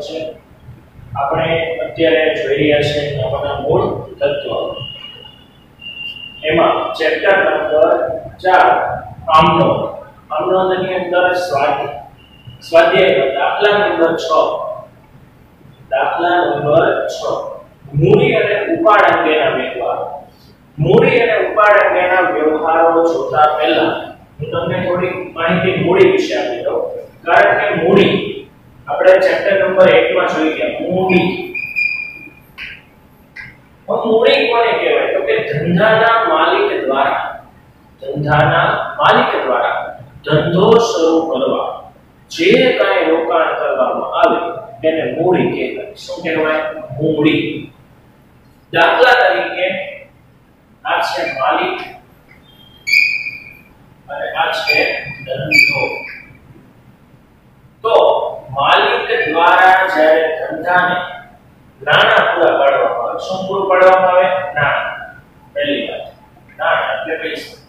છે. આપણે અત્યારે જોઈ રહ્યા છે નવાના મૂળ તત્વ. એમાં ચેપ્ટર નંબર 4 આમનો. આમનોની અંદર સ્વાધ્યાય. સ્વાધ્યાય દાખલા નંબર 6 દાખલા નંબર 6 મૂડી અને ઉપાડ અંગેના વ્યવહાર. મૂડી અને ઉપાડ અંગેના વ્યવહારો જોતા પહેલા હું તમને થોડી માહિતી મૂડી વિશે આપી દઉં. કારણ કે મૂડી આપણે ચેપ્ટર નંબર 1 માં જોઈ ગયા. મૂડી. મૂડી કોને કહેવાય? તો કે ધંધાના માલિક દ્વારા. ધંધાના માલિક દ્વારા ધંધો શરૂ કરવા. જે કાંઈ રોકાણ કરવામાં આવે તેને મૂડી કહેવાય શું કહેવાય? મૂડી. દાખલા તરીકે, આ છે માલિક અને આ છે ધંધો. તો માલિક દ્વારા જ્યારે ધંધાને નાણાં પૂરા પાડવામાં આવે, શું પૂરું પાડવામાં આવે? નાણાં. પહેલી વાત. નાણાં એટલે પૈસા.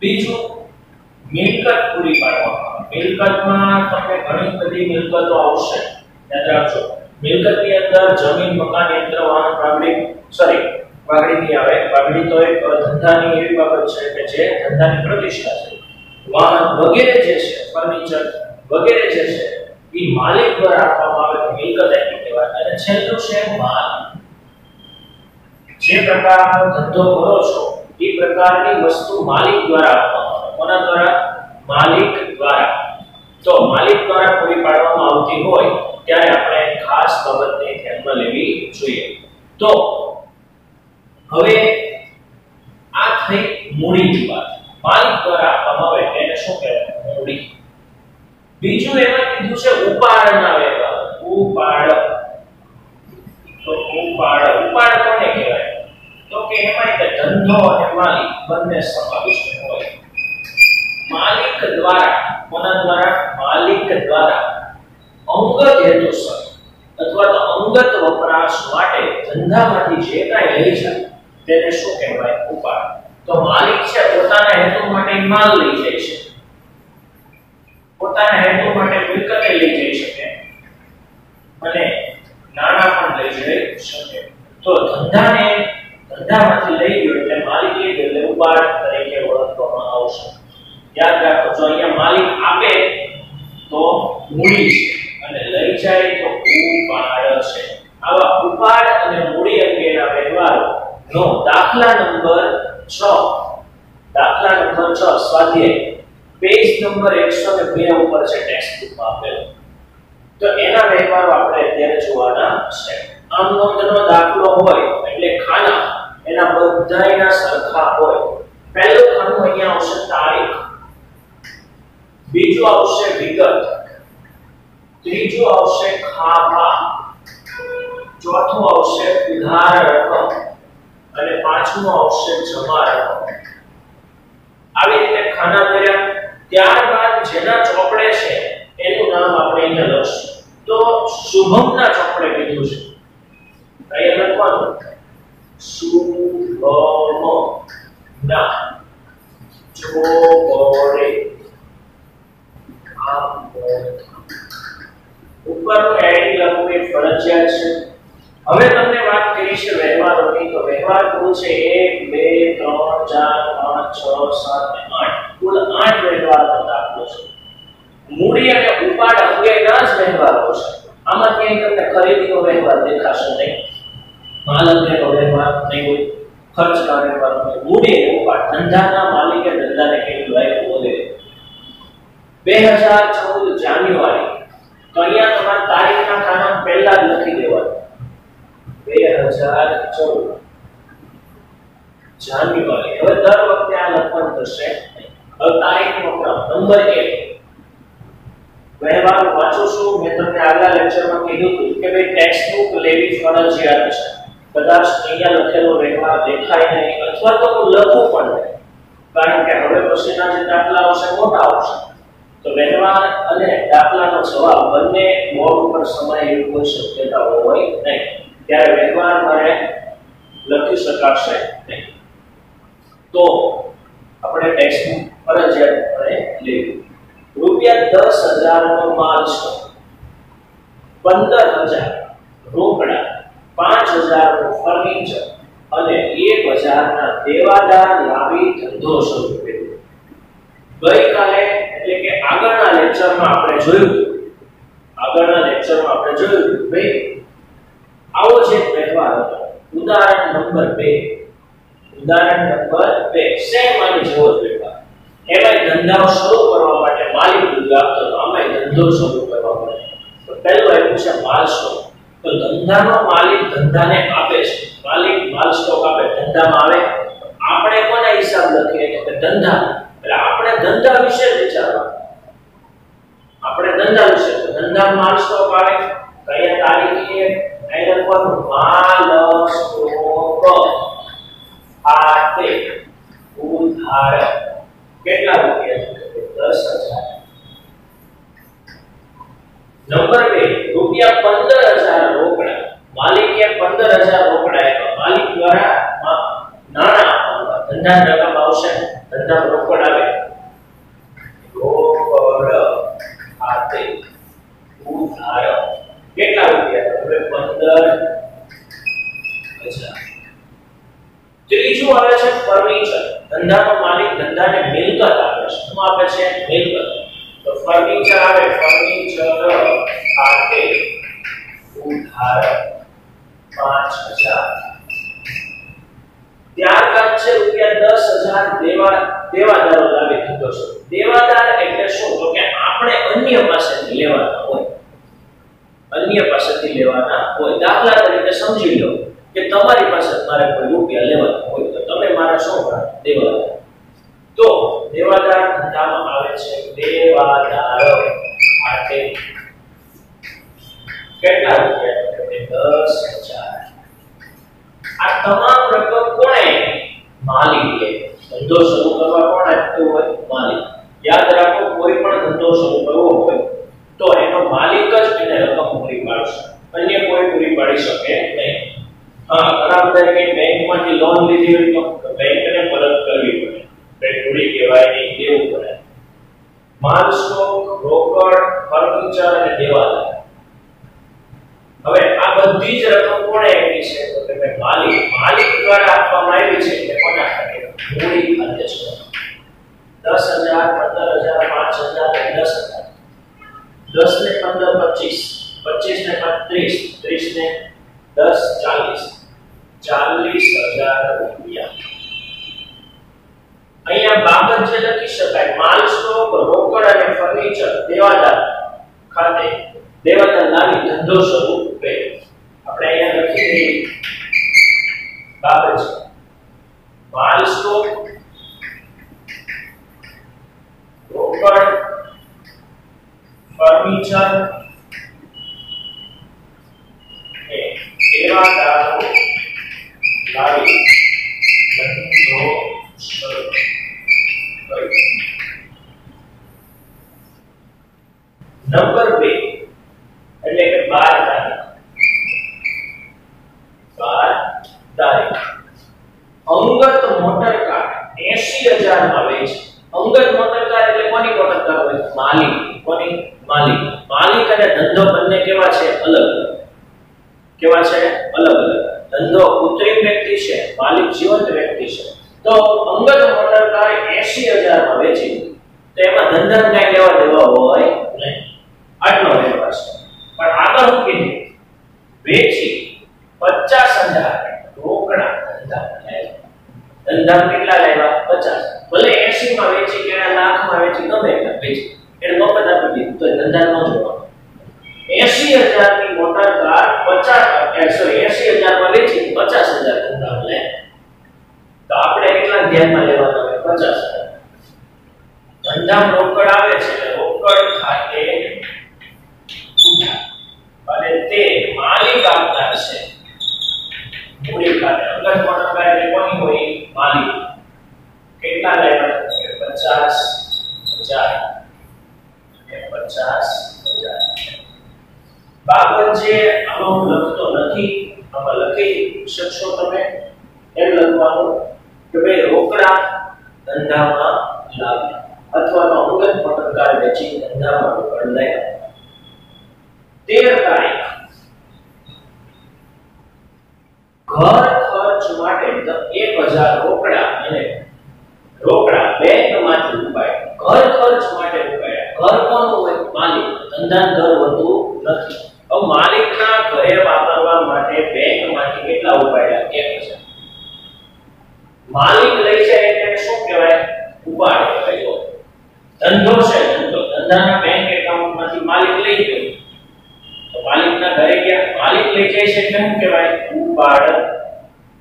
બીજું, મિલકત પૂરી પાડવામાં મિલકતમાં તમને ઘણી બધી મિલકતો આવશે. યાદ રાખજો. મિલકતની અંદર જમીન, મકાન, યંત્ર, વાહન, વાગડી સોરી વાગડી નહીં આવે. વાગડી તો એક ધંધાની એવી બાબત છે કે જે ધંધાની પ્રતિષ્ઠા છે. વાહન વગેરે જે છે ફર્નિચર વગેરે જે છે, એ માલિક દ્વારા આપવામાં આવે મિલકત એટલી કહેવાય. અને છેલ્લું છે માલ. જે પ્રકારનો ધંધો કરો છો, એ પ્રકારની વસ્તુ માલિક દ્વારા કોના દ્વારા? માલિક દ્વારા. તો માલિક દ્વારા પૂરી પાડવામાં આવતી હોય ત્યારે આપણે ખાસ બાબતને ધ્યાનમાં લેવી જોઈએ. તો, હવે આ થઈ મૂડીની વાત. માલિક દ્વારા આપવામાં આવે એને શું કહેવાય? મૂડી. બીજું એમાં કીધું છે ઉપાડના વ્યવહાર. ઉપાડ તો ઉપાડ ઉપાડ કોને કહેવાય? તો કે એમાં એક ધંધો અને માલિક બંને સમાવિષ્ટ હોય. માલિક દ્વારા, કોના દ્વારા? માલિક દ્વારા. અંગત હેતુસર અથવા તો અંગત વપરાશ માટે ધંધામાંથી જે કાંઈ લઈ જાય તેને શું કહેવાય? ઉપાડ. તો માલિક છે, પોતાના હેતુ માટે માલ લઈ જાય છે. પોતાના હેતુ માટે મિલકતે લઈ જઈ શકે અને નાણાં પણ લઈ જઈ શકે. તો ધંધાને, ધંધામાંથી લઈ ગયો એટલે માલિક લઈ ગયો એટલે ઉપાડ તરીકે ઓળખવામાં આવશે યાદ રાખો જો અહીંયા માલિક આપે તો મૂડી છે અને લઈ જાય તો ઉપાડ છે આવા ઉપાડ અને મૂડી અંગેના વ્યવહારો નો દાખલા નંબર 6 દાખલા નંબર 6 સ્વાધ્યાય પેજ નંબર 102 ઉપર છે ટેક્સ્ટ બુકમાં આપેલો. તો એના વ્યવહારો આપણે અત્યારે જોવાના છે. આમ નોંધનો દાખલો હોય, એટલે ખાના, એના બધાયના સરખા હોય. પહેલો ખાનું અહીંયા આવશે તારીખ. બીજું આવશે વિગત. ત્રીજો આવશે ખાતા. ચોથું આવશે ઉધાર રકમ. અને પાંચમું આવશે જમા રકમ. આવી રીતે ખાના ભર્યા ત્યારબાદ જેના ચોપડે છે, એનું નામ આપણે અહીંયા લખશું. તો શુભમના ચોપડે કીધું છે. અહીંયા લખવાનું શુભમ ના ચોપડે ઉપરનું હેડિંગ લખવું એ ફરજિયાત છે. હવે તમને વાત કરીશ વ્યવહારોની. તો વ્યવહાર કુલ છે? 1 2 3 4 5 6 7 8 કુલ 8 વ્યવહારનો દાખલો છે. મૂડી અને ઉપાડ અંગેના જ વ્યવહારો છે. આમાંથી અહીં તમને ખરીદીનો વ્યવહાર દેખાશે નહીં. માલ અંગેનો વ્યવહાર નહીં હોય. ખર્ચના વ્યવહાર નહીં. મૂડી અને ઉપાડ ધંધાના માલિકે ધંધાને કેટલું આપ્યું વગેરે 2014 જાન્યુઆરી. તો અહીંયા તમારે તારીખના ખાના પહેલા જ લખી દેવાનું. 2014 જાન્યુઆરી હવે દર વખતે આ લખવાનું થશે હવે તારીખ ક્રમ. નંબર 1 વહેવાર વાંચો છું. મેં તમને આગલા લેક્ચરમાં કીધું હતું કે ભાઈ ટેક્સ્ટ બુક લેવી ફરજિયાત છે. કદાચ અહીંયા લખેલો વહેવાર દેખાય નહીં અથવા તો હું લખું પણ નહીં. કારણ કે હવે પછીના જે દાખલા આવશે મોટા આવશે. તો વ્યવહાર અને દાખલાનો જવાબ બંને બોર્ડ ઉપર સમાય એવી કોઈ શક્યતા હોય નહીં. ત્યારે વ્યવહાર મારે લખી શકાશે નહીં. તો આપણે ટેક્સ્ટબુક ફરજિયાતપણે લેવું રૂપિયા દસ હજારનો માલ છે. પંદર હજાર રોકડા, પાંચ હજારનું ફર્નિચર અને એક હજારના દેવાદાર લાવી ધંધો શરૂ કર્યો. ગઈકાલે એટલે કે આગળના લેક્ચરમાં આપણે જોયું. આગળના લેક્ચરમાં આપણે જોયું, ભાઈ આવો જે વ્યવહાર ઉદાહરણ નંબર 2 ઉદાહરણ નંબર 2 સેમ આને જેવો જ વ્યવહાર એમાં ધંધાઓ શરૂ કરવા માટે માલિક આપતો તો આમાં ધંધો શરૂ કરવા માટે તો પહેલો આપ્યું છે માલ સ્ટોક તો ધંધાનો માલિક ધંધાને આપે છે. માલિક માલ સ્ટોક આપે, ધંધામાં આવે. આપણે કોને હિસાબ લખીએ? કે ધંધા. એટલે આપણે ધંધા વિશે વિચારવા આપણે ધંધા વિશે. ધંધા માલ સ્ટોક આવે. કયા તારીખે એના પર માલ સ્ટોક ખાતે ઉધાર કેટલા રૂપિયા છે 10000 નંબર બે રૂપિયા પંદર હજાર રોકડા માલિકે પંદર હજાર રોકડા આપ્યા માલિક દ્વારા નાણા ધંધા રકમ આવશે ધંધા રોકડ ખાતે ઉધાર કેટલા રૂપિયા હવે પંદર હજાર ત્રીજું આવે છે ફર્નિચર ધંધાનો માલિક ધંધાને મિલકત આપે છે શું આપે છે મિલકત તો ફર્નિચર આવે ફર્નિચર ખાતે ઉધાર 5000 ત્યારબાદ છે રૂપિયા 10000 દેવા દેવાદારો લાવી દીધો છે દેવાદાર એટલે શું તો કે આપણે અન્ય પાસેથી લેવાના હોય અન્ય પાસેથી લેવાના હોય દાખલા તરીકે સમજી લો કે તમારી પાસે મારે કોઈ રૂપિયા લેવાના હોય તો તમે મારા શું કરો દેવાદાર તો દેવાદાર ધંધામાં આવે છે દેવાદાર માટે કેટલા રૂપિયા દસ હજાર આ તમામ રકમ કોણે માલિકે ધંધો શરૂ કરવા કોણ આપતું હોય માલિક યાદ રાખો કોઈ પણ ધંધો શરૂ કરવો હોય તો એનો માલિક જ એને રકમ પૂરી પાડશે અન્ય કોઈ પૂરી પાડી શકે નહીં હા ઘણા બધા કે બેંકમાંથી લોન લીધી હોય તો બેંકને પરત કરવી પડે બેંક પૂરી કહેવાય નહીં દેવું પડે માલ સ્ટોક રોકડ ફર્નિચર અને દેવાદાર હવે આ બધી જ રકમ કોણે આપી માલિક માલિક દ્વારા આપવામાં આવ્યું છે એટલે કોના ખાતે મૂડી ખાતે છે 10000 15000 5000 અને 10000 10 ને 15 25 25 ને 30 30 ને 10 40 40000 રૂપિયા અહીંયા બાબત જે લખી શકાય માલ સ્ટોક રોકડ અને ફર્નિચર દેવાદાર ખાતે દેવાદાર લાવી ધંધો શરૂ કર્યો આપણે અહીંયા લખી દઈએ બાબત છે માલ સ્ટોક રોકડ ફર્નિચર એ દેવાદારો લાવી ધંધો શરૂ કર્યો નંબર 2 એટલે કે 12 તારીખ 12 તારીખ અંગત મોટર કાર 80000 માં વેચી અંગત મોટર કાર એટલે કોની મોટર કાર હોય માલિક કોની માલિક માલિક અને ધંધો બંને કેવા છે અલગ કેવા છે અલગ અલગ ધંધો કૃત્રિમ વ્યક્તિ છે માલિક જીવંત વ્યક્તિ છે તો અંગત મોટર કાર 80000 માં વેચી તો એમાં ધંધા કઈ લેવા દેવા હોય નહીં આટલો વ્યવહાર છે પણ આગળ હું કીધું વેચી 50000 રોકડા ધંધા ધંધા કેટલા લાવ્યા 50 ભલે 80 માં વેચી કે લાખમાં વેચી, ગમે એટલા વેચી. એને મફત આપી તો ધંધા નો જોવાનો. 80000 ની મોટર કાર 50 સોરી 80000 માં વેચી 50000 ધંધા લે. તો આપણે કેટલા ધ્યાનમાં લેવાના હોય? 50000 ધંધા રોકડ આવે છે રોકડ ખાતે અને તે માલિક આપનાર છે મૂડી ખાતે અંગત મોટર કાર એટલે કોની હોય માલિક કેટલા લેવા કે 50000 અને 50000 બાબત જે આમાં લખતો નથી લખી શકશો તમે એમ લખવાનું કે ભાઈ રોકડા ધંધામાં લાવ્યા અથવા તો અંગત પટકાર વેચી ધંધામાં રોકડ લાવ્યા તેર તારીખ. ઘર ખર્ચ માટે એક હજાર રોકડા અને રોકડા બેંકમાંથી ઉપાય ઘર ખર્ચ માટે ઉપાડ્યા. ઘર કોનું હોય માલિક ધંધા ઘર હોતું નથી. હવે માલિકના ઘરે વાપરવા માટે બેંકમાંથી કેટલા ઉપાડ્યા? એક છે માલિક લઈ જાય એટલે શું કહેવાય? ઉપાડ કહેવાય. ધંધો છે, ધંધો. ધંધાના બેંક એકાઉન્ટમાંથી માલિક લઈ ગયો. તો માલિકના ઘરે ગયા. માલિક લઈ જાય છે એટલે શું કહેવાય? ઉપાડ.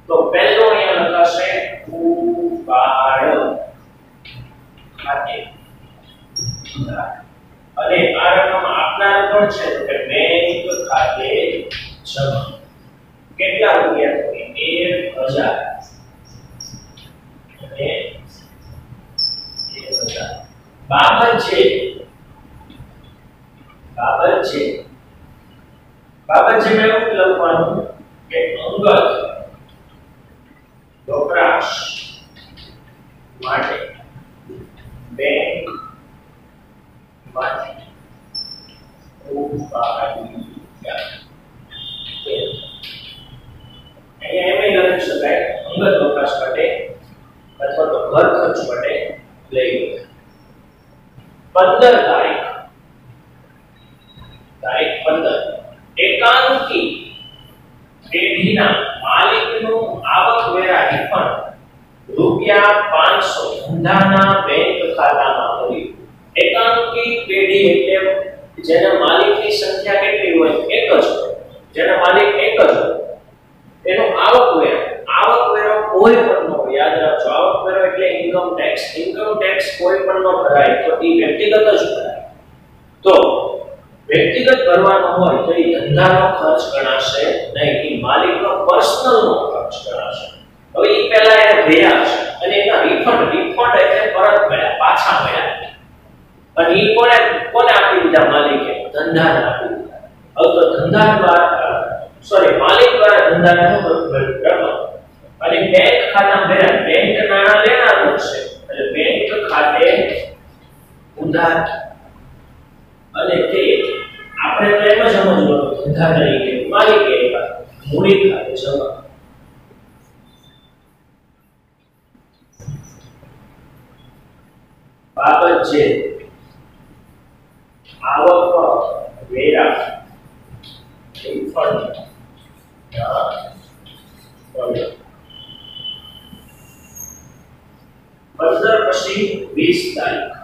તો પહેલો અહીંયા લખાશે ઉપાડ. ખાતે અને આ રકમ આપનાર કોણ છે? કે બેંક ખાતે જમા. કેટલા રૂપિયા તો કે 1000 અને 1000 બાબત છે. બાબત છે. બાબત છે મેં લખવાનું કે અંગત વપરાશ માટે બેંકમાંથી ઉપાડ્યા અહીંયા એમ લખી શકાય અંગત વપરાશ માટે અથવા તો ઘર ખર્ચ માટે લઈ ગયો પંદર તારીખ તારીખ પંદર એકાંકી પેઢીના માલિકનું આવકવેરા રિફંડ રૂપિયા પાંચસો ધંધાના બેંક ખાતામાં ભર્યું એકાંકી પેઢી એટલે જેના માલિકની સંખ્યા કેટલી હોય એક જ હોય જેના માલિક એક જ હોય એનો આવકવેરો આવકવેરો કોઈ પણ નો યાદ રાખજો આવકવેરો એટલે ઇન્કમ ટેક્સ ઇન્કમ ટેક્સ કોઈ પણ નો ભરાય તો એ વ્યક્તિગત જ ભરાય. તો વ્યક્તિગત ભરવાનો હોય તો એ ધંધાનો ખર્ચ ગણાશે નહીં, એ માલિકનો પર્સનલ નો ખર્ચ ગણાશે. હવે એ પહેલા એને ભર્યા છે અને એના રિફંડ રિફંડ એટલે પરત મળ્યા, પાછા મળ્યા અને એ કોને કોને આપી દીધા માલિકે? ધંધાને આપી દીધા. હવે તો ધંધા દ્વારા સોરી માલિક દ્વારા ધંધાને શું રકમ અને બેંક ખાતા ભર્યા બેંક નાણાં લેનારું છે. એટલે બેંક ખાતે ઉધાર અને તે આપણે તો એમ જ સમજવાનું ઉધાર તરીકે માલિકે મૂડી ખાતે જમા. બાબત છે આવક વેરા રિફંડ ના પંદર પંદર પછી વીસ તારીખ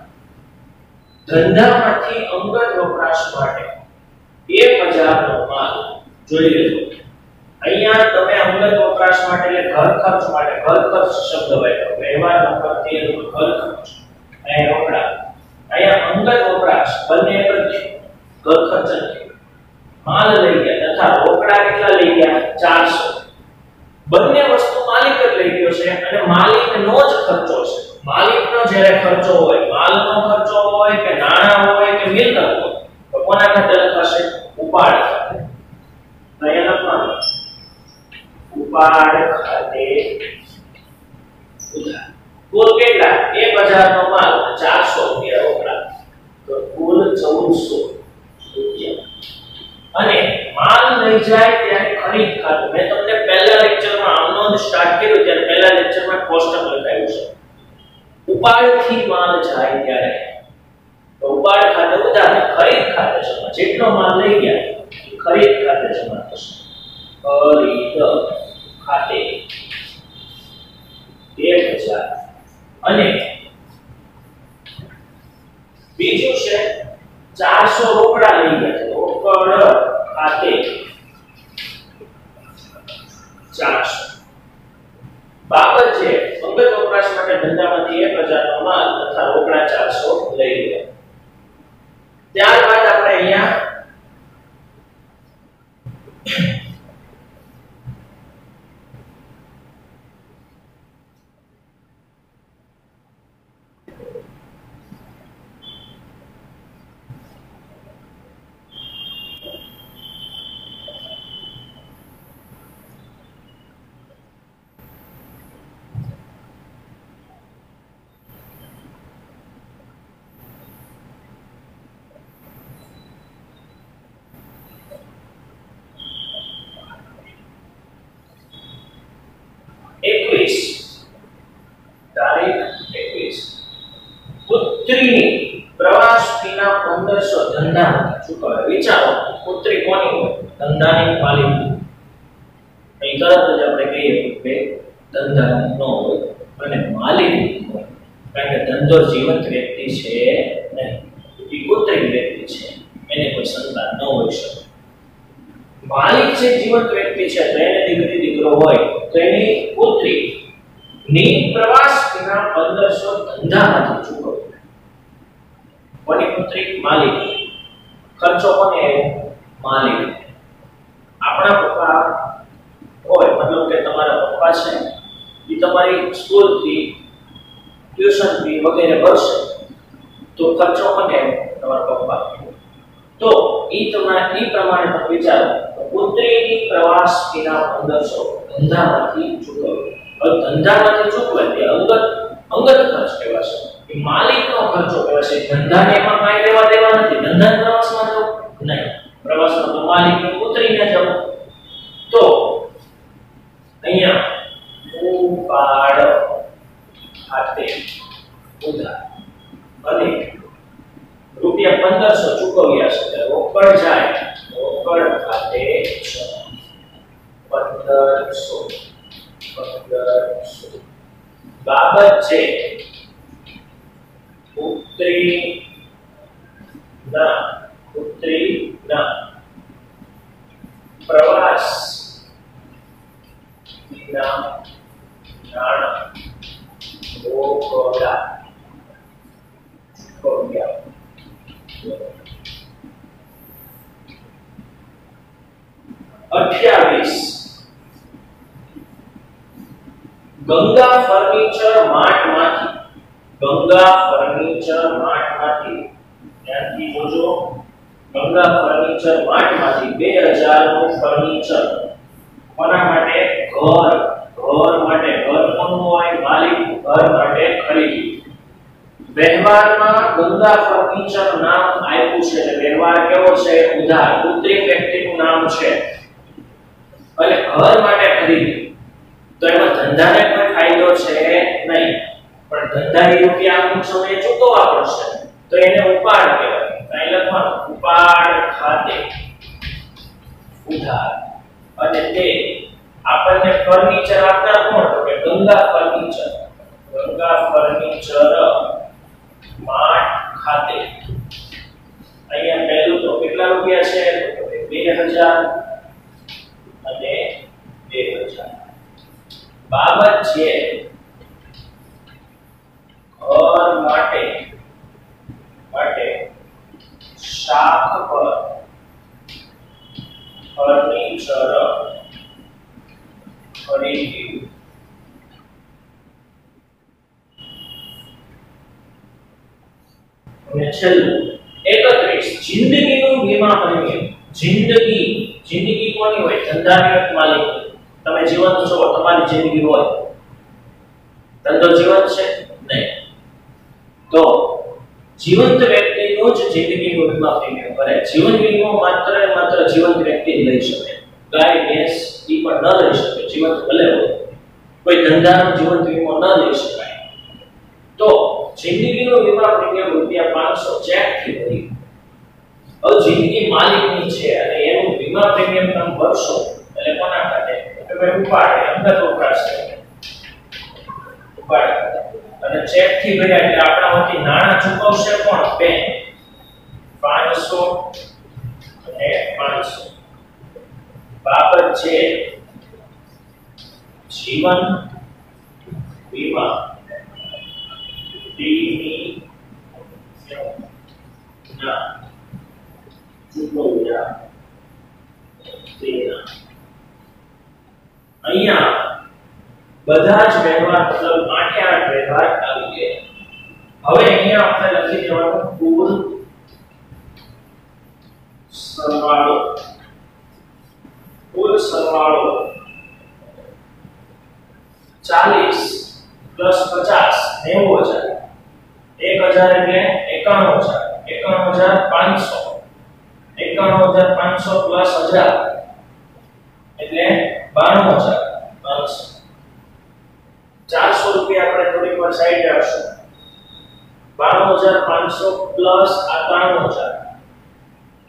ધંધામાંથી અંગત વપરાશ માટે એક હજાર નો માલ જોઈ લેજો. અહીંયા તમે અંગત વપરાશ માટે એટલે ઘર ખર્ચ માટે, ઘર ખર્ચ શબ્દ વાપરો. વ્યવહાર નંબર 13 નો ઘર ખર્ચ. અહીંયા રોકડા. અહીંયા અંગત વપરાશ બંને એક ઘર ખર્ચ જ માલ લઈ ગયા તથા રોકડા કેટલા લઈ ગયા? 400 બંને વસ્તુ માલિક જ લઈ ગયો છે અને માલિકનો જ ખર્ચો છે. માલિકનો જ્યારે ખર્ચો હોય, માલનો ખર્ચો હોય કે નાણાં હોય કે મિલકત હોય તો કોના ખાતે લખાશે ઉપાડ ખાતે. લખવાનું ઉપાડ ખાતે. કુલ કેટલા? 1000 નો માલ 400 રૂપિયા રોકડા. તો કુલ 1400 રૂપિયા. અને માલ લઈ જાય ત્યારે ખરીદ ખાતું. મેં તમને પહેલા લેક્ચરમાં આમનો સ્ટાર્ટ કર્યું, ત્યારે પહેલા લેક્ચરમાં કોસ્ટ લખાયું છે. ઉપાડથી માલ જાય ત્યારે. તો ઉપાડ ખાતે ઉધાર ખરીદ ખાતે જમા જેટલો માલ લઈ ગયા ખરીદ ખાતે જમા થશે. ખરીદ ખાતે 1000 અને બીજું છે, ચારસો રોકડા લઈ ગયા રોકડ ખાતે 400 બાબત છે, અંગત વપરાશ માટે ધંધામાંથી એક હજારનો માલ તથા રોકડા ચારસો લઈ ગયા ત્યારબાદ આપણે અહીંયા પુત્રીની પ્રવાસ ફીના પંદરસો ધંધા ચૂકવે વિચારો, પુત્રી કોની હોય? ધંધાની માલિક. અહીં તરત જ આપણે કહીએ કે ધંધા ન હોય અને માલિક કારણ કે ધંધો જીવંત વ્યક્તિ છે નહીં. પુત્રી વ્યક્તિ છે. એને કોઈ સંતાન ન હોઈ શકે. માલિક જે જીવંત વ્યક્તિ છે, તો એને દીકરી, દીકરો હોય, તો એની પુત્રી ની પ્રવાસ વિના પંદરસો ધંધા ચૂકવવો કોની પુત્રી? માલિક. ખર્ચો કોને? માલિક. આપણા પપ્પા હોય, મતલબ કે તમારા પપ્પા છે, એ તમારી સ્કૂલ ફી ટ્યુશન ફી વગેરે ભરશે, તો ખર્ચો કોને? તમારા પપ્પા. તો ઈ તમારા ઈ પ્રમાણે તમે વિચારો પુત્રીની પ્રવાસ ફીના પંદરસો ધંધામાંથી ચૂકવવો હવે ધંધામાંથી ચૂકવે તે અંગત અંગત ખર્ચ કહેવાશે. માલિકનો ખર્ચો કહેવાશે ધંધાને પણ કાંઈ લેવા દેવા નથી. ધંધા પ્રવાસમાં જવું નહીં. પ્રવાસમાં તો માલિક ઉતરીને જવું તો અહીંયા ઉપાડ ખાતે ઉધાર અને રૂપિયા પંદરસો ચૂકવ્યા છે. રોકડ જાય, રોકડ ખાતે પંદરસો પંદરસો. બાબત છે પુત્રી ના પુત્રી નામ આપ્યું છે એટલે વ્યવહાર કેવો છે? ઉધાર કૃત્રિમ વ્યક્તિનું નામ છે. અને ઘર માટે ખરીદી. તો એમાં ધંધાને કોઈ ફાયદો છે? નહીં. પણ ધંધાની રૂપિયા અમુક સમયે ચૂકવવા પડશે. તો એને ઉપાડ કહેવાય. અહીં લખવાનું. ઉપાડ ખાતે. ઉધાર. અને તે આપણને ફર્નિચર આપનાર કોણ? તો કે Ganga furniture. Ganga furniture. Mart ખાતે. અહીંયા પહેલું તો કેટલા રૂપિયા છે? તો કે 2000 અને 2000 બાબત છે, ઘર માટે માટે શાક પર ફર્નિચર ખરીદ્યું અને છેલ્લું 31 જિંદગીનું વીમા પ્રીમિયમ જિંદગી જિંદગી કોની હોય? ધંધાની માલિક તમે જીવન છો તમારી જિંદગી હોય. ધંધો જીવન છે? નહીં. તો જીવંત વ્યક્તિનું જ જિંદગીનો વીમા પ્રીમિયમ ભરે. જીવન વીમો માત્ર ને માત્ર જીવંત વ્યક્તિ લઈ શકે. ગાય, ભેંસ એ પણ ન લઈ શકે. જીવંત ભલે હોય. કોઈ ધંધાનો જીવંત વીમો ન લઈ શકાય. તો જિંદગીનો વીમા પ્રીમિયમ રૂપિયા પાંચસો ચેકથી ભરી જિંદગી માલિકની છે અને એનું વીમા પ્રીમિયમ તમે ભરશો, એટલે કોના ખાતે કે ઉપાડે, અંદર વપરાશ ઉપાડે. અને ચેકથી ભર્યા એટલે આપણા વતી નાણાં ચૂકવશે કોણ? બેંક. પાંચસો અને પાંચસો. બાબત છે જીવન વીમા. ટીની ના. ચૂકવ્યા તેના અહીંયા બધા જ વ્યવહાર મતલબ આઠે આઠ વ્યવહાર આવી ગયા હવે અહીંયા આપણે લખી દેવાનું કુલ સરવાળો કુલ સરવાળો 40 પ્લસ 50 90000 1000 એટલે 91000 91500 91500 પ્લસ 1000 એટલે 92500 400 રૂપિયા આપણે થોડી પર સાઈડ રાખશું 92500 પ્લસ આ 93000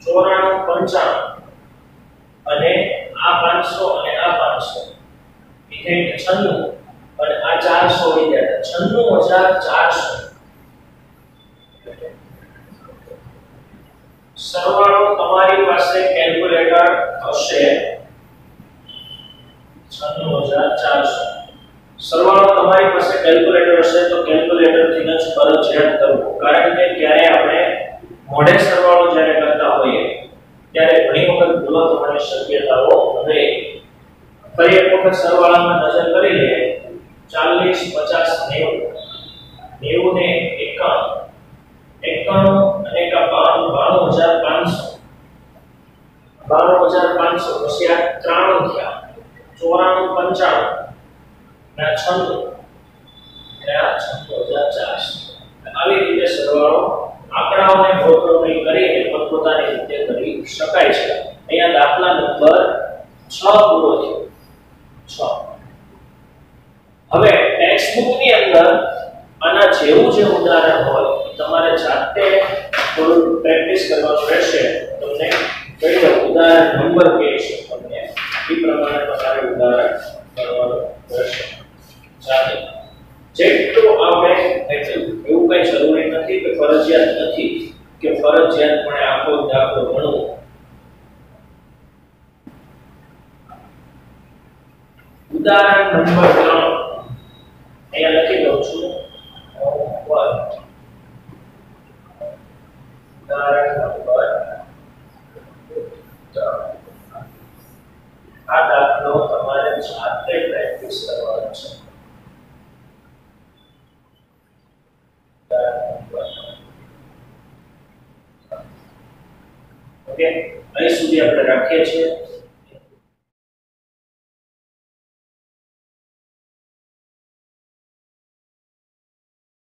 ચોરાણું, પંચાણું. અને આ 500 અને આ 500 એટલે 96 અને આ 400 લીધા 96400 સરવાળો તમારી પાસે કેલ્ક્યુલેટર હશે. 96400 સરવાળો તમારી પાસે કેલ્ક્યુલેટર હશે તો કેલ્ક્યુલેટરથી જ ફરજિયાત કરવો. કારણ કે ક્યારે આપણે મોડે સરવાળો જ્યારે કરતા હોઈએ, ત્યારે ઘણી વખત ભૂલો થવાની શક્યતાઓ રહે ફરી એક વખત સરવાળામાં નજર કરી લઈએ 40 50 90 90 ને 51 91 અને કા 92500 92500 પછી આ 93 થયા. 94 95 ના 96 ના 6400 આવી રીતે સરવાળો આંકડાઓને ગોઠવણી કરીને પોતપોતાની રીતે કરી શકાય છે. અહીંયા દાખલા નંબર છ પૂરો થયો. છ. હવે ટેક્સ્ટ બુકની અંદર આના જેવું જે ઉદાહરણ હોય તમારે જાતે થોડું પ્રેક્ટિસ કરવાનું રહેશે, તમને કઈ ઉદાહરણ નંબર કે છે, તમને એ પ્રમાણે તમારે ઉદાહરણ કરવાનું રહેશે. જાતે. જેટલું આપણે એટલું એવું કઈ જરૂરી નથી કે ફરજિયાત નથી કે ફરજિયાતપણે આખો દાખલો ગણવો. ઉદાહરણ નંબર ત્રણ. અહીંયા લખી દઉં છું. હોમવર્ક ઉદાહરણ નંબર 3 આ દાખલો તમારે જાતે પ્રેક્ટિસ કરવાનો છે ઓકે અહીં સુધી આપણે રાખીએ છીએ.